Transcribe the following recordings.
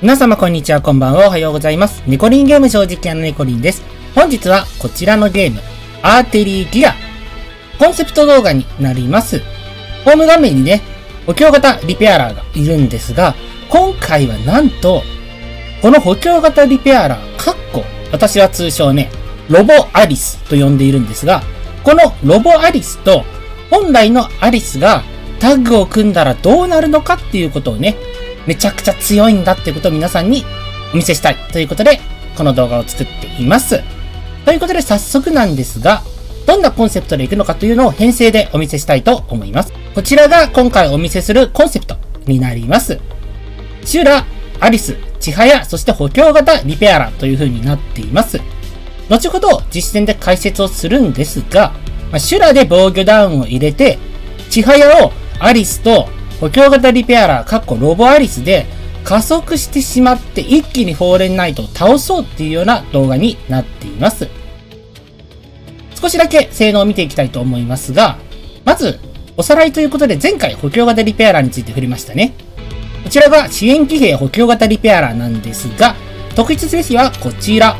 皆様こんにちは、こんばんは、おはようございます。ニコリンゲーム正直屋のニコリンです。本日はこちらのゲーム、アーテリーギア、コンセプト動画になります。ホーム画面にね、補強型リペアラーがいるんですが、今回はなんと、この補強型リペアラー、かっこ、私は通称ね、ロボアリスと呼んでいるんですが、このロボアリスと本来のアリスがタッグを組んだらどうなるのかっていうことをね、めちゃくちゃ強いんだっていうことを皆さんにお見せしたいということで、この動画を作っています。ということで早速なんですが、どんなコンセプトでいくのかというのを編成でお見せしたいと思います。こちらが今回お見せするコンセプトになります。シュラ、アリス、チハヤ、そして補強型リペアラという風になっています。後ほど実践で解説をするんですが、まあ、シュラで防御ダウンを入れて、チハヤをアリスと補強型リペアラー、かっこロボアリスで加速してしまって一気にフォーレンナイトを倒そうっていうような動画になっています。少しだけ性能を見ていきたいと思いますが、まず、おさらいということで前回補強型リペアラーについて触れましたね。こちらが支援騎兵補強型リペアラーなんですが、特筆すべきはこちら。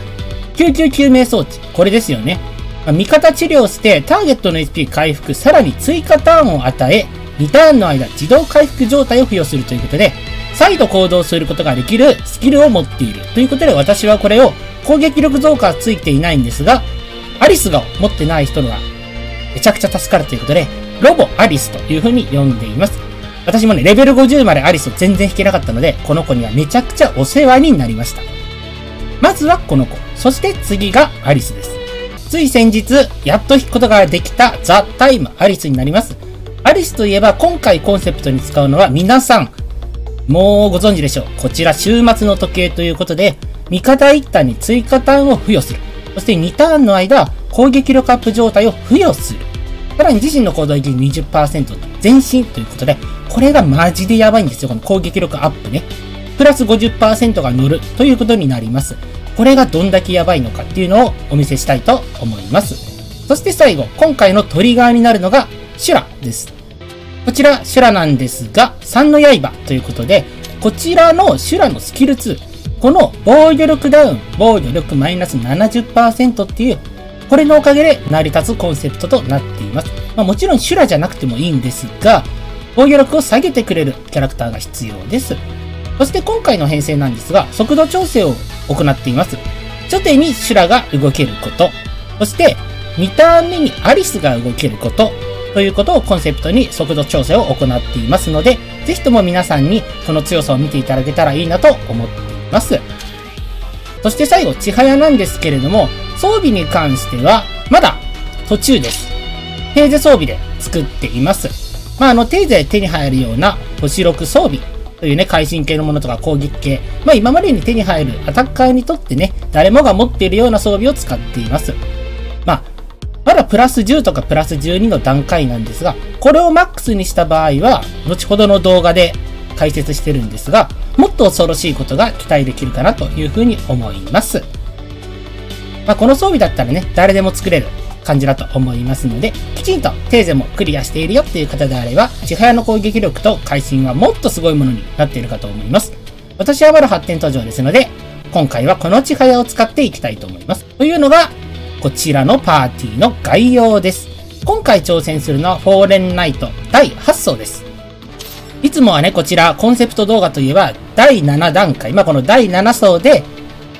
救急救命装置。これですよね。味方治療してターゲットの HP 回復、さらに追加ターンを与え、2ターンの間自動回復状態を付与するということで、再度行動することができるスキルを持っている。ということで私はこれを攻撃力増加はついていないんですが、アリスが持ってない人がめちゃくちゃ助かるということで、ロボアリスという風に呼んでいます。私もね、レベル50までアリスを全然引けなかったので、この子にはめちゃくちゃお世話になりました。まずはこの子。そして次がアリスです。つい先日、やっと引くことができたザ・タイムアリスになります。アリスといえば今回コンセプトに使うのは皆さん、もうご存知でしょう。こちら週末の時計ということで、味方1ターンに追加ターンを付与する。そして2ターンの間、攻撃力アップ状態を付与する。さらに自身の行動力20%前進ということで、これがマジでやばいんですよ。この攻撃力アップね。プラス50%が乗るということになります。これがどんだけやばいのかっていうのをお見せしたいと思います。そして最後、今回のトリガーになるのがシュラです。こちら、シュラなんですが、3の刃ということで、こちらのシュラのスキル2、この防御力ダウン、防御力マイナス70%っていう、これのおかげで成り立つコンセプトとなっています。まあもちろんシュラじゃなくてもいいんですが、防御力を下げてくれるキャラクターが必要です。そして今回の編成なんですが、速度調整を行っています。初手にシュラが動けること、そして2ターン目にアリスが動けること、ということをコンセプトに速度調整を行っていますので、ぜひとも皆さんにこの強さを見ていただけたらいいなと思っています。そして最後、千早なんですけれども、装備に関しては、まだ途中です。テーゼ装備で作っています。まあ、あの、テーゼで手に入るような星6装備というね、会心系のものとか攻撃系。まあ、今までに手に入るアタッカーにとってね、誰もが持っているような装備を使っています。まあ、まだプラス10とかプラス12の段階なんですが、これをマックスにした場合は、後ほどの動画で解説してるんですが、もっと恐ろしいことが期待できるかなというふうに思います。まあ、この装備だったらね、誰でも作れる感じだと思いますので、きちんとテーゼもクリアしているよっていう方であれば、千早の攻撃力と会心はもっとすごいものになっているかと思います。私はまだ発展途上ですので、今回はこの千早を使っていきたいと思います。というのが、こちらのパーティーの概要です。今回挑戦するのはフォーレンナイト第8層です。いつもはね、こちらコンセプト動画といえば第7段階、まあこの第7層で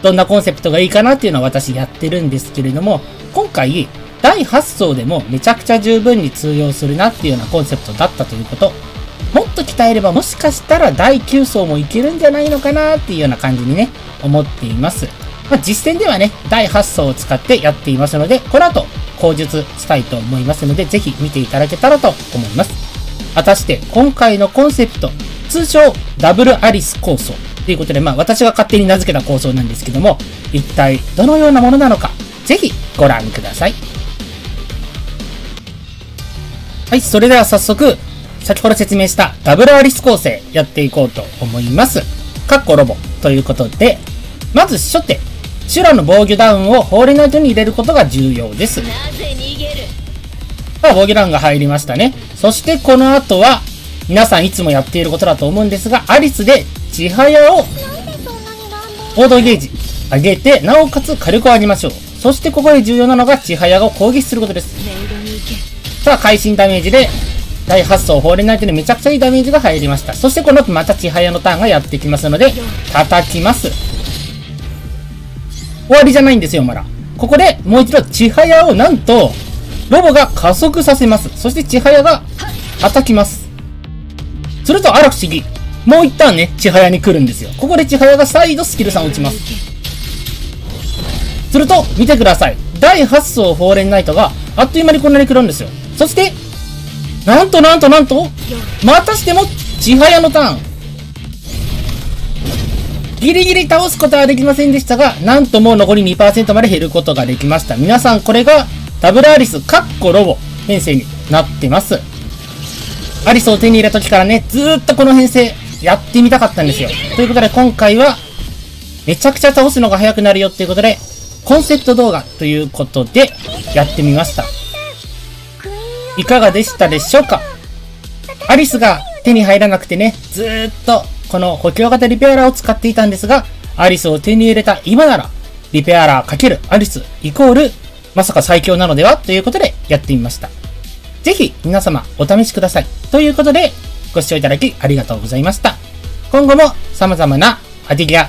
どんなコンセプトがいいかなっていうのは私やってるんですけれども、今回第8層でもめちゃくちゃ十分に通用するなっていうようなコンセプトだったということ。もっと鍛えればもしかしたら第9層もいけるんじゃないのかなっていうような感じにね、思っています。まあ、実践ではね、第8層を使ってやっていますので、この後、口述したいと思いますので、ぜひ見ていただけたらと思います。果たして、今回のコンセプト、通称、ダブルアリス構想ということで、まあ、私が勝手に名付けた構想なんですけども、一体どのようなものなのか、ぜひご覧ください。はい、それでは早速、先ほど説明したダブルアリス構成やっていこうと思います。かっこロボということで、まず初手、シュラの防御ダウンをホーレナイトに入れることが重要です。さあ、防御ダウンが入りましたね。そしてこの後は、皆さんいつもやっていることだと思うんですが、アリスで、千早を行動ゲージ上げて、なおかつ火力を上げましょう。そしてここで重要なのが、千早を攻撃することです。さあ、会心ダメージで、大発想放れないというめちゃくちゃいいダメージが入りました。そしてこの後また千早のターンがやってきますので、叩きます。終わりじゃないんですよ、まだ。ここでもう一度千早をなんと、ロボが加速させます。そして千早が叩きます。すると、あら不思議。もう一旦ね、千早に来るんですよ。ここで千早が再度スキル3を打ちます。すると、見てください。第8層フォーレンナイトが、あっという間にこんなに来るんですよ。そして、なんとなんとなんと、またしても、千早のターン。ギリギリ倒すことはできませんでしたが、なんとも残り2%まで減ることができました。皆さん、これが、ダブルアリス、カッコロボ、編成になってます。アリスを手に入れた時からね、ずーっとこの編成、やってみたかったんですよ。ということで、今回は、めちゃくちゃ倒すのが早くなるよっていうことで、コンセプト動画ということで、やってみました。いかがでしたでしょうか？アリスが手に入らなくてね、ずーっとこの補強型リペアラーを使っていたんですが、アリスを手に入れた今なら、リペアラー×アリスイコール、まさか最強なのではということでやってみました。ぜひ皆様お試しください。ということで、ご視聴いただきありがとうございました。今後も様々なアディギア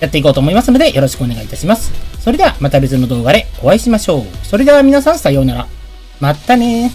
やっていこうと思いますのでよろしくお願いいたします。それではまた別の動画でお会いしましょう。それでは皆さんさようなら。またね